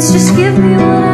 Just give me what I